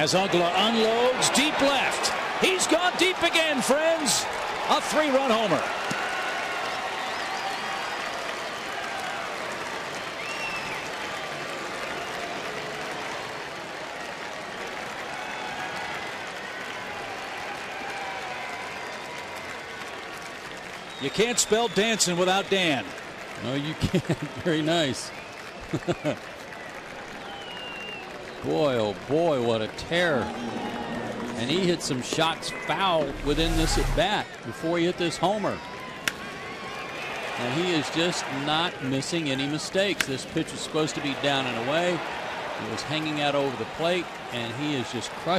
As Uggla unloads deep left. He's gone deep again, friends. A three run homer. You can't spell dancing without Dan. No, you can't. Very nice. boy, oh boy, what a tear. And he hit some shots foul within this at bat before he hit this homer. And he is just not missing any mistakes. This pitch was supposed to be down and away. It was hanging out over the plate, and he is just crushing.